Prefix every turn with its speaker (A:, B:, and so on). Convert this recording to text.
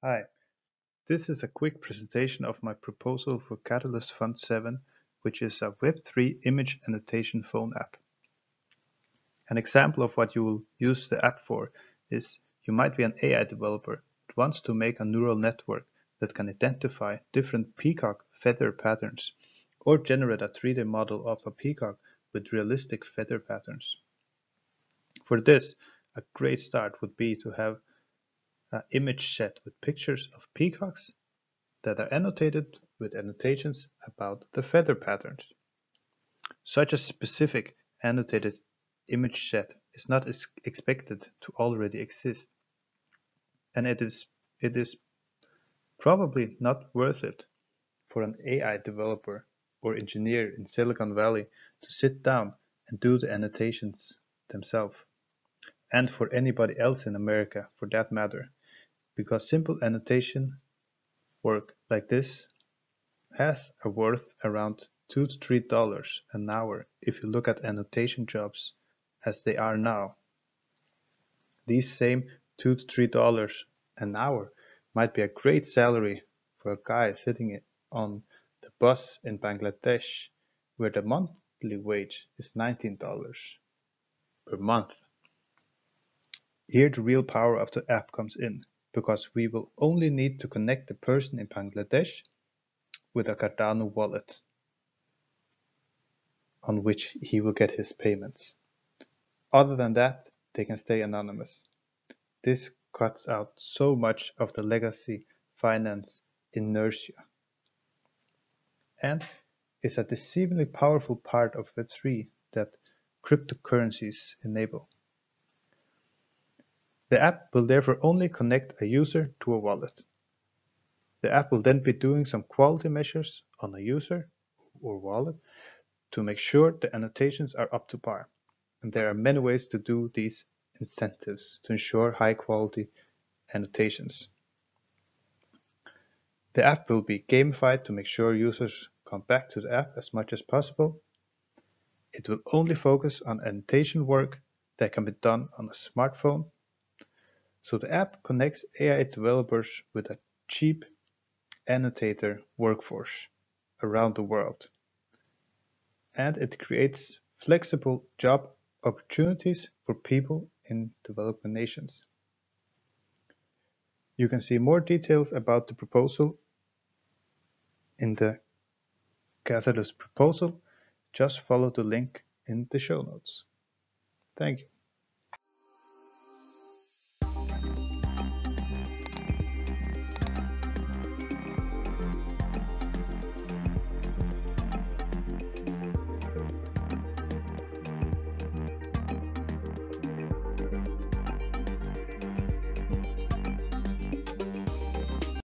A: Hi, this is a quick presentation of my proposal for Catalyst Fund 7, which is a Web3 image annotation phone app. An example of what you will use the app for is you might be an AI developer that wants to make a neural network that can identify different peacock feather patterns or generate a 3D model of a peacock with realistic feather patterns. For this, a great start would be to have an image set with pictures of peacocks that are annotated with annotations about the feather patterns. Such a specific annotated image set is not expected to already exist, and it is, it is probably not worth it for an AI developer or engineer in Silicon Valley to sit down and do the annotations themselves, and for anybody else in America for that matter because simple annotation work like this has a worth around two to three dollars an hour if you look at annotation jobs as they are now. These same two to three dollars an hour might be a great salary for a guy sitting on the bus in Bangladesh where the monthly wage is $19 per month. Here the real power of the app comes in because we will only need to connect the person in Bangladesh with a Cardano wallet on which he will get his payments. Other than that, they can stay anonymous. This cuts out so much of the legacy finance inertia and is a deceivingly powerful part of Web3 that cryptocurrencies enable. The app will therefore only connect a user to a wallet. The app will then be doing some quality measures on a user or wallet to make sure the annotations are up to par. And there are many ways to do these incentives to ensure high quality annotations. The app will be gamified to make sure users come back to the app as much as possible. It will only focus on annotation work that can be done on a smartphone so the app connects AI developers with a cheap annotator workforce around the world. And it creates flexible job opportunities for people in developing nations. You can see more details about the proposal in the Catalyst proposal. Just follow the link in the show notes. Thank you.